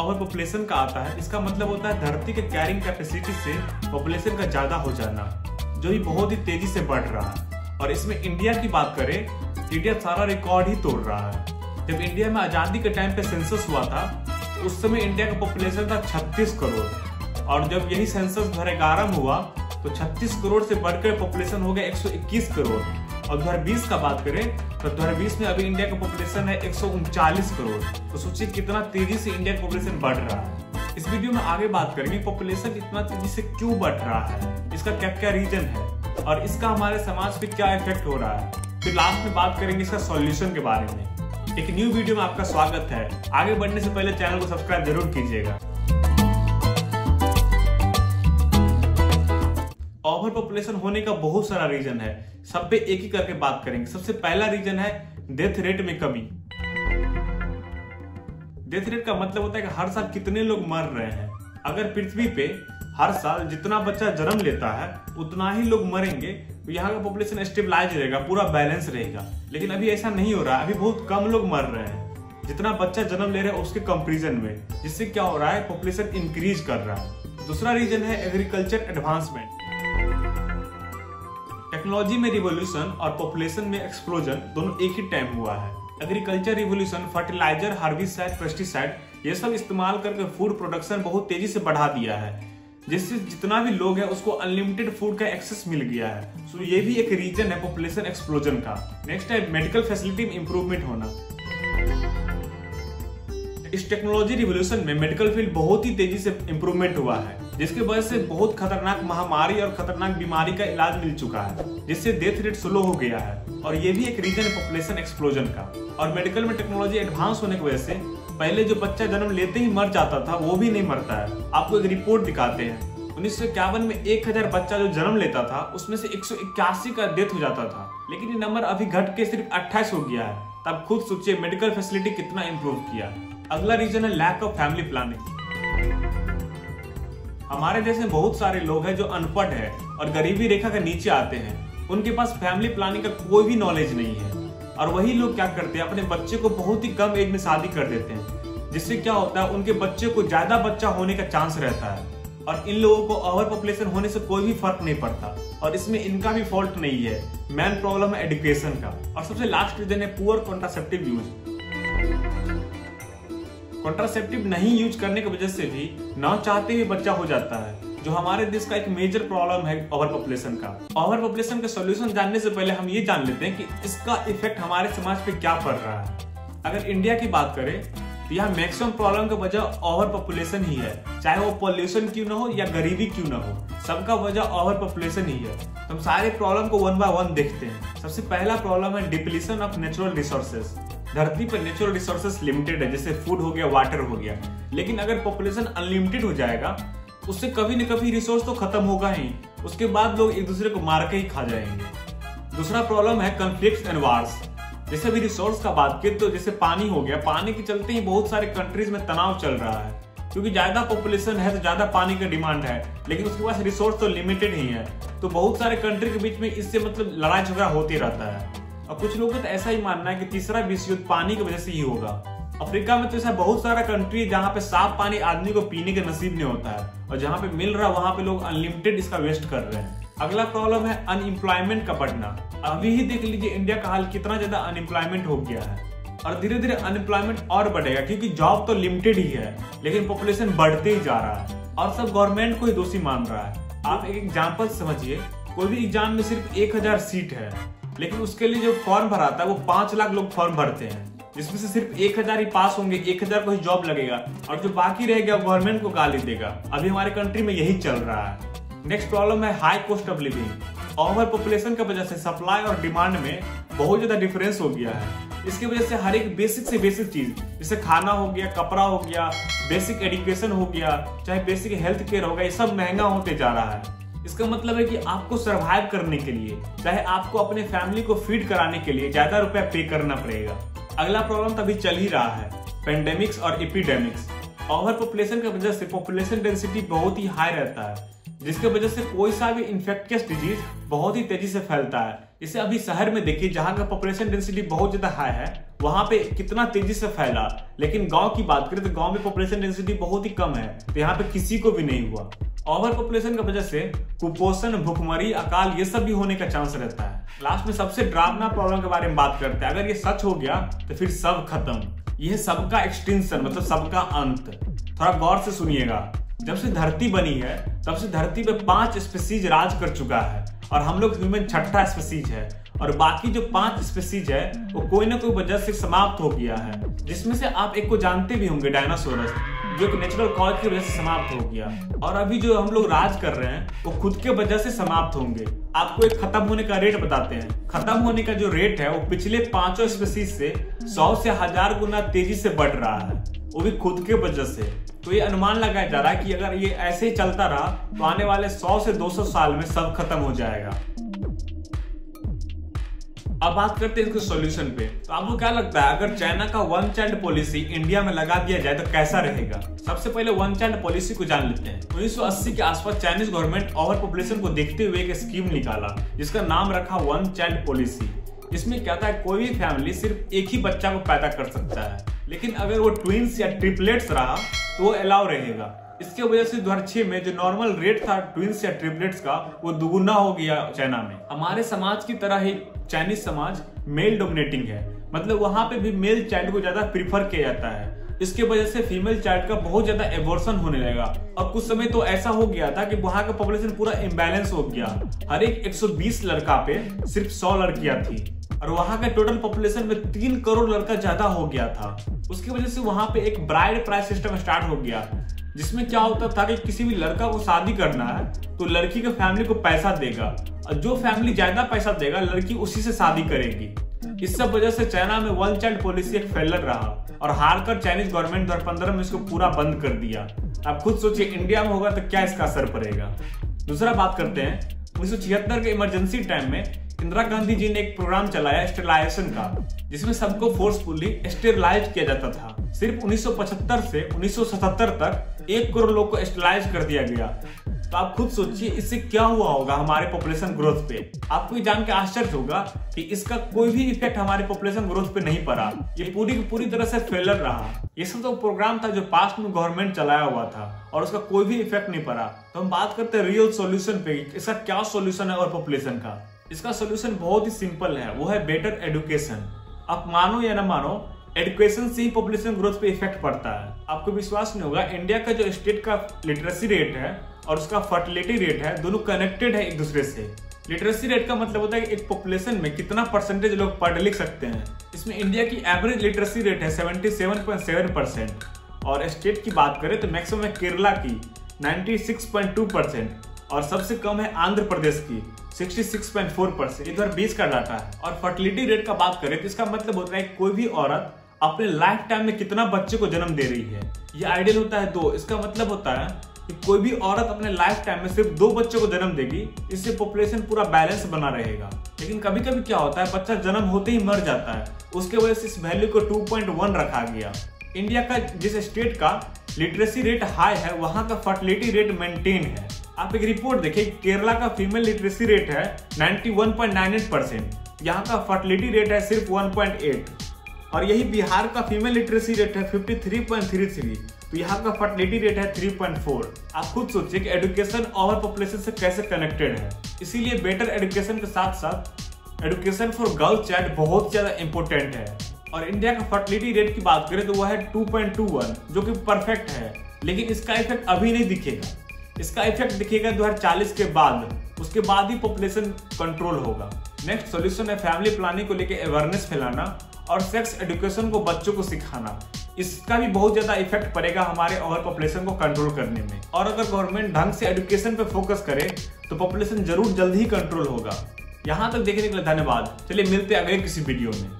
Over population का आता है, इसका मतलब होता है धरती के कैरिंग कैपेसिटी से पॉपुलेशन का ज़्यादा हो जाना, जो भी बहुत ही तेज़ी से बढ़ रहा है। और इसमें इंडिया की बात करें इंडिया सारा रिकॉर्ड ही तोड़ रहा है। जब इंडिया में आज़ादी के टाइम पे सेंसस हुआ था तो उस समय इंडिया का पॉपुलेशन था 36 करोड़। और जब यही सेंसस दो में हुआ तो 36 करोड़ से बढ़कर पॉपुलेशन हो गया 121 करोड़। और 2020 का बात करें तो 2020 में अभी इंडिया का पॉपुलेशन है एक करोड़। तो सोचिए कितना तेज़ी से इंडिया का पॉपुलेशन बढ़ रहा है। इस वीडियो में आगे बात करेंगे पॉपुलेशन इतना तेज़ी से क्यों बढ़ रहा है, इसका क्या क्या रीजन है, और इसका हमारे समाज पे क्या इफ़ेक्ट हो रहा है। फिर लास्ट में बात करेंगे इसका सॉल्यूशन के बारे में। एक न्यू वीडियो में आपका स्वागत है। आगे बढ़ने से पहले चैनल को सब्सक्राइब ज़रूर कीजिएगा। ओवर पॉपुलेशन होने का बहुत सारा रीजन है। सब पे एक ही करके बात करेंगे। सबसे पहला रीजन है डेथ रेट में कमी। डेथ रेट का मतलब होता है कि हर साल कितने लोग मर रहे हैं। अगर पृथ्वी पे हर साल जितना बच्चा जन्म लेता है, उतना ही लोग मरेंगे। तो यहाँ का पॉपुलेशन स्टेबलाइज रहेगा, पूरा बैलेंस रहेगा। लेकिन अभी ऐसा नहीं हो रहा है। अभी बहुत कम लोग मर रहे हैं। जितना बच्चा जन्म ले रहे हैं, उसके कंपेरिजन में। जिससे क्या हो रहा है पॉपुलेशन इंक्रीज कर रहा है। दूसरा रीजन है एग्रीकल्चर एडवांसमेंट टेक्नोलॉजी में रिवोल्यूशन और पॉपुलेशन में एक्सप्लोजन दोनों एक ही टाइम हुआ है। Agriculture revolution fertiliser herbicide pesticide ये सब इस्तेमाल करके फ़ूड प्रोडक्शन बहुत तेज़ी से बढ़ा दिया है। जिससे जितना भी लोग है, उसको अनलिमिटेड फ़ूड का एक्सेस मिल गया है। सो ये भी एक रीजन है पॉपुलेशन एक्सप्लोजन का। नेक्स्ट है मेडिकल फैसिलिटी में इंप्रूवमेंट होना। इस टेक्नोलॉजी रिवोल्यूशन में मेडिकल फ़ील्ड बहुत ही तेज़ी से इंप्रूवमेंट हुआ है। जिसके वजह से बहुत खतरनाक महामारी और खतरनाक बीमारी का इलाज मिल चुका है। जिससे डेथ रेट स्लो हो गया है और ये भी एक रीजन है पॉपुलेशन एक्सप्लोजन का। और मेडिकल में टेक्नोलॉजी एडवांस होने की वजह से पहले जो बच्चा जन्म लेते ही मर जाता था, वो भी नहीं मरता है। आपको एक रिपोर्ट दिखाते हैं। उन्नीस सौ इक्यावन में एक हज़ार बच्चा जो जन्म लेता था, उसमें से एक सौ इक्यासी का डेथ हो जाता था। लेकिन ये नंबर अभी घट के सिर्फ़ अट्ठाईस हो गया है। तब खुद सोचिए मेडिकल फैसिलिटी कितना इम्प्रूव किया। अगला रीजन है लैक ऑफ़ फैमिली प्लानिंग हमारे जैसे बहुत सारे लोग हैं जो अनपढ़ है और गरीबी रेखा के नीचे आते हैं। उनके पास फैमिली प्लानिंग का कोई भी नॉलेज नहीं है। और वही लोग क्या करते हैं, अपने बच्चे को बहुत ही कम एज में शादी कर देते हैं, जिससे क्या होता है, उनके बच्चे को ज़्यादा बच्चा होने का चांस रहता है। और इन लोगों को ओवर पॉपुलेशन होने से कोई भी फ़र्क नहीं पड़ता। और इसमें इनका भी फॉल्ट नहीं है मेन प्रॉब्लम है एडुकेशन का। और सबसे लास्ट रीजन है पुअर कॉन्ट्रासेप्टिव यूज़ कॉन्ट्रासेप्टिव नहीं यूज़ करने की वजह से भी ना चाहते हुए बच्चा हो जाता है। जो हमारे देश का एक मेजर प्रॉब्लम है ओवर पॉपुलेशन का। ओवर पॉपुलेशन का सोल्यूशन जानने से पहले हम ये जान लेते हैं कि इसका इफ़ेक्ट हमारे समाज पे क्या पड़ रहा है। अगर इंडिया की बात करें तो यहाँ मैक्सिमम प्रॉब्लम का वजह ओवर पॉपुलेशन ही है। चाहे वो पॉल्यूशन क्यों ना हो या गरीबी क्यों ना हो, सबका वजह ओवर पॉपुलेशन ही है। तो हम सारे प्रॉब्लम को वन बाय वन देखते हैं। सबसे पहला प्रॉब्लम है डिप्लीशन ऑफ़ नेचुरल रिसोर्सेज धरती पर नेचुरल रिसोर्सेस लिमिटेड है, जैसे फ़ूड हो गया वाटर हो गया। लेकिन अगर पॉपुलेशन अनलिमिटेड हो जाएगा उससे कभी न कभी रिसोर्स तो खत्म होगा ही। उसके बाद लोग एक दूसरे को मार के ही खा जाएँगे। दूसरा प्रॉब्लम है कंफ्लिक्ट एंड वार्स जैसे अभी रिसोर्स का बात की तो जैसे पानी हो गया, पानी के चलते ही बहुत सारे कंट्रीज़ में तनाव चल रहा है। क्योंकि ज़्यादा पॉपुलेशन है तो ज़्यादा पानी का डिमांड है, लेकिन उसके पास रिसोर्स तो लिमिटेड ही है। तो बहुत सारे कंट्री के बीच में इससे मतलब लड़ाई झगड़ा होते रहता है। और कुछ लोगों का तो ऐसा ही मानना है कि तीसरा विश्व युद्ध पानी की वजह से ही होगा। अफ्रीका में तो ऐसा बहुत सारा कंट्री है जहाँ पे साफ़ पानी आदमी को पीने के नसीब नहीं होता है। और जहाँ पे मिल रहा, वहाँ पे लोग अनलिमिटेड इसका वेस्ट कर रहे हैं। अगला प्रॉब्लम है अनएम्प्लॉयमेंट का बढ़ना। अभी ही देख लीजिए इंडिया का हाल कितना ज़्यादा अनएम्प्लॉयमेंट हो गया है। और धीरे धीरे अनएम्प्लॉयमेंट और बढ़ेगा, क्योंकि जॉब तो लिमिटेड ही है, लेकिन पॉपुलेशन बढ़ते ही जा रहा है। और सब गवर्नमेंट को ही दोषी मान रहा है। आप एक एग्ज़ाम्पल समझिए, कोई भी एग्ज़ाम में सिर्फ़ एक हज़ार सीट है, लेकिन उसके लिए जो फॉर्म भराता है, वो पाँच लाख लोग फॉर्म भरते हैं। जिसमें से सिर्फ़ एक हज़ार ही पास होंगे, एक हज़ार को ही जॉब लगेगा। और जो बाकी रहेगा गवर्नमेंट को गाली देगा। अभी हमारे कंट्री में यही चल रहा है। नेक्स्ट प्रॉब्लम है high cost of living over population की वजह से सप्लाई और डिमांड में बहुत ज़्यादा डिफरेंस हो गया है। इसकी वजह से हर एक बेसिक से बेसिक चीज़, जैसे खाना हो गया, कपड़ा हो गया बेसिक एडुकेशन हो गया, चाहे बेसिक हेल्थ केयर हो गया, ये सब महँगा होते जा रहा है। इसका मतलब है कि आपको सरवाइव करने के लिए, चाहे आपको अपने फैमिली को फ़ीड कराने के लिए ज़्यादा रुपया पे करना पड़ेगा। अगला प्रॉब्लम तभी चल ही रहा है पेंडेमिक्स और एपिडेमिक्स ओवर पॉपुलेशन की वजह से पॉपुलेशन डेंसिटी बहुत ही हाई रहता है, जिसके वजह से कोई सा भी इन्फेक्टियस डिज़ीज़ बहुत ही तेज़ी से फैलता है। इसे अभी शहर में देखिए, जहाँ का पॉपुलेशन डेंसिटी बहुत ज़्यादा हाई है, वहाँ पे कितना तेज़ी से फैला। लेकिन गाँव की बात करें तो गाँव में पॉपुलेशन डेंसिटी बहुत ही कम है तो यहाँ पे किसी को भी नहीं हुआ। ओवर पॉपुलेशन की वजह से कुपोषण, भुखमरी, अकाल, ये सब भी होने का चांस रहता है। लास्ट में सबसे ड्रावना प्रॉब्लम के बारे में बात करते हैं। अगर ये सच हो गया तो फिर सब खत्म। यह सबका एक्सटेंशन मतलब सबका अंत। थोड़ा गौर से सुनिएगा। जब से धरती बनी है, तब से धरती पे पाँच स्पेसीज राज कर चुका है। और हम लोग ह्यूमन छठा स्पेसीज है। और बाकी जो पाँच स्पेसीज है, वो कोई ना कोई वजह से समाप्त हो गया है। जिसमें से आप एक को जानते भी होंगे डायनासोरस जो कि नेचुरल कॉज की वजह से समाप्त हो गया। और अभी जो हम लोग राज कर रहे हैं, वो खुद के वजह से समाप्त होंगे। आपको एक खत्म होने का रेट बताते हैं। खत्म होने का जो रेट है, वो पिछले पाँचों स्पेसीज से सौ से हज़ार गुना तेज़ी से बढ़ रहा है। वो भी खुद के वजह से। तो ये अनुमान लगाया जा रहा है कि अगर ये ऐसे ही चलता रहा तो आने वाले 100 से 200 साल में सब खत्म हो जाएगा। अब बात करते हैं इसके सॉल्यूशन पे। तो आपको क्या लगता है, अगर चाइना का वन चाइल्ड पॉलिसी इंडिया में लगा दिया जाए तो कैसा रहेगा? सबसे पहले वन चाइल्ड पॉलिसी को जान लेते हैं। उन्नीस के आसपास चाइनीज़ गवर्नमेंट ओवर पॉपुलेशन को देखते हुए एक स्कीम निकाला, जिसका नाम रखा वन चाइल्ड पॉलिसी इसमें क्या था, कोई भी फैमिली सिर्फ़ एक ही बच्चा को पैदा कर सकता है। लेकिन अगर वो ट्विंस या ट्रिपलेट्स रहा तो वो अलाउ रहेगा। इसके वजह से 2006 में जो नॉर्मल रेट था ट्विंस या ट्रिपलेट्स का, वो दुगुना हो गया चाइना में। हमारे समाज की तरह ही चाइनीज़ समाज मेल डोमिनेटिंग है। मतलब वहाँ पे भी मेल चाइल्ड को ज़्यादा प्रीफर किया जाता है। इसके वजह से फीमेल चाइल्ड का बहुत ज़्यादा एबोर्शन होने लगा। और कुछ समय तो ऐसा हो गया था कि वहाँ का पॉपुलेशन पूरा इम्बेलेंस हो गया। हर एक 120 लड़का पे सिर्फ़ 100 लड़कियाँ थी। और वहाँ का टोटल पॉपुलेशन में तीन करोड़ लड़का ज़्यादा हो गया था। उसकी वजह से वहाँ पे एक ब्राइड प्राइस सिस्टम स्टार्ट हो गया। जिसमें क्या होता था कि किसी भी लड़का को शादी करना है तो लड़की के फैमिली को पैसा देगा। और जो फैमिली ज़्यादा पैसा देगा, लड़की उसी से शादी करेगी। इस सब वजह से चाइना में वन चाइल्ड पॉलिसी एक फेलर रहा और हार कर चाइनीज़ गवर्नमेंट दो पंद्रह में इसको पूरा बंद कर दिया। आप खुद सोचिए इंडिया में होगा तो क्या इसका असर पड़ेगा? दूसरा बात करते हैं, उन्नीस सौ छिहत्तर के इमरजेंसी टाइम में इंदिरा गांधी जी ने एक प्रोग्राम चलाया स्टेलाइजेशन का, जिसमें सबको फोर्सफुली स्टेरलाइज किया जाता था। सिर्फ़ 1975 से 1977 तक एक करोड़ लोग को स्टेलाइज कर दिया गया। तो आप खुद सोचिए, इससे क्या हुआ होगा हमारे पॉपुलेशन ग्रोथ पे? आपको ये जान के आश्चर्य होगा कि इसका कोई भी इफ़ेक्ट हमारे पॉपुलेशन ग्रोथ पे नहीं पड़ा। ये पूरी की पूरी तरह से फेलर रहा। ये सब तो प्रोग्राम था जो पास्ट में गवर्नमेंट चलाया हुआ था, और उसका कोई भी इफ़ेक्ट नहीं पड़ा। तो हम बात करते हैं रियल सोल्यूशन पे इसका क्या सोल्यूशन है और पॉपुलेशन का। इसका सोल्यूशन बहुत ही सिंपल है, वो है बेटर एडुकेशन आप मानो या ना मानो एडुकेशन से ही पॉपुलेशन ग्रोथ पे इफ़ेक्ट पड़ता है. आपको विश्वास नहीं होगा इंडिया का जो स्टेट का लिटरेसी रेट है और उसका फर्टिलिटी रेट है, दोनों कनेक्टेड है एक दूसरे से. लिटरेसी रेट का मतलब होता है कि एक पॉपुलेशन में कितना परसेंटेज लोग पढ़ लिख सकते हैं. इसमें इंडिया की एवरेज लिटरेसी रेट है 77.7 परसेंट और स्टेट की बात करें तो मैक्सिमम है केरला की 96.2 परसेंट और सबसे कम है आंध्र प्रदेश की 66.4 परसेंट इधर बीस का डाटा है और फर्टिलिटी रेट का बात करें तो इसका मतलब होता है कोई भी औरत अपने लाइफ टाइम में कितना बच्चे को जन्म दे रही है, ये आइडियल होता है दो। इसका मतलब होता है कि कोई भी औरत अपने लाइफ टाइम में सिर्फ़ दो बच्चों को जन्म देगी, इससे पॉपुलेशन पूरा बैलेंस बना रहेगा। लेकिन कभी कभी क्या होता है, बच्चा जन्म होते ही मर जाता है। उसके वजह से इस वैल्यू को 2.1 रखा गया। इंडिया का जिस स्टेट का लिटरेसी रेट हाई है, वहाँ का फर्टिलिटी रेट मेंटेन है। आप एक रिपोर्ट देखिए, केरला का फीमेल लिटरेसी रेट है 91.98 परसेंट यहाँ का फर्टिलिटी रेट है सिर्फ़ 1.8 और यही बिहार का फीमेल लिटरेसी रेट है 53.33 तो यहाँ का फर्टिलिटी रेट है 3.4 आप खुद सोचिए कि एडुकेशन ओवर पॉपुलेशन से कैसे कनेक्टेड है। इसीलिए बेटर एडुकेशन के साथ साथ एडुकेशन फॉर गर्ल चाइल्ड बहुत ज़्यादा इंपॉर्टेंट है। और इंडिया का फर्टिलिटी रेट की बात करें तो वह है 2.21 जो कि परफेक्ट है। लेकिन इसका इफ़ेक्ट अभी नहीं दिखेगा। इसका इफ़ेक्ट दिखेगा 2040 के बाद। उसके बाद ही पॉपुलेशन कंट्रोल होगा। नेक्स्ट सॉल्यूशन है फैमिली प्लानिंग को लेकर अवेयरनेस फैलाना और सेक्स एडुकेशन को बच्चों को सिखाना। इसका भी बहुत ज़्यादा इफ़ेक्ट पड़ेगा हमारे ओवर पॉपुलेशन को कंट्रोल करने में। और अगर गवर्नमेंट ढंग से एजुकेशन पे फोकस करे तो पॉपुलेशन ज़रूर जल्द ही कंट्रोल होगा। यहाँ तक देखने के लिए धन्यवाद। चलिए मिलते हैं अगले किसी वीडियो में।